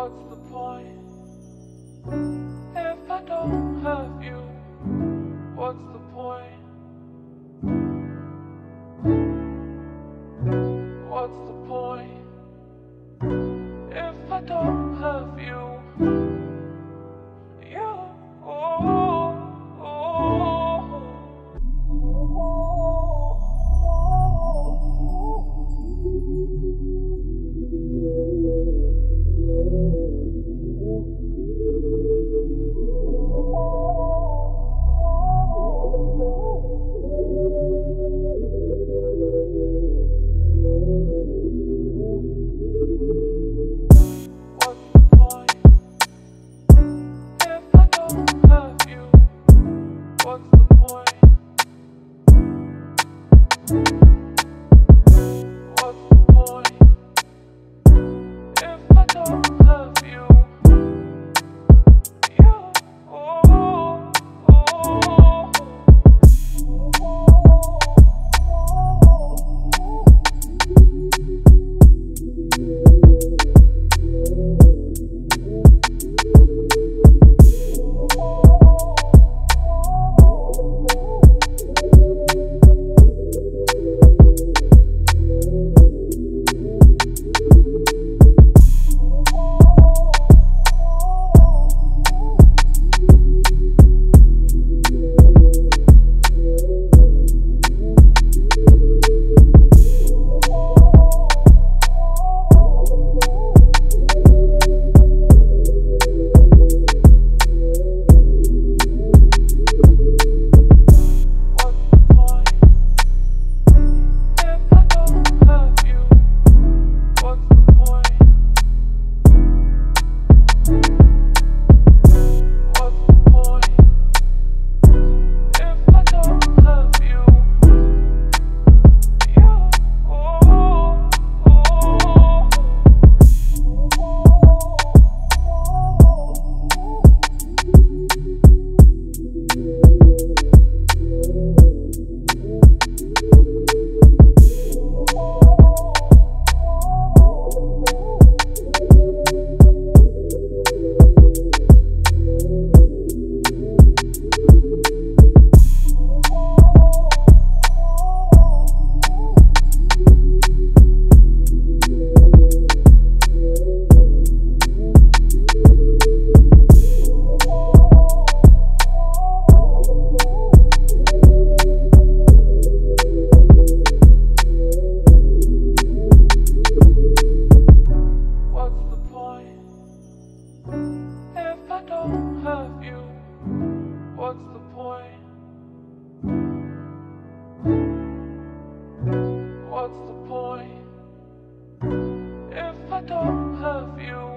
What's the point if I don't have you? What's the point? What's the point if I don't have you? What's What's the point if I don't have you?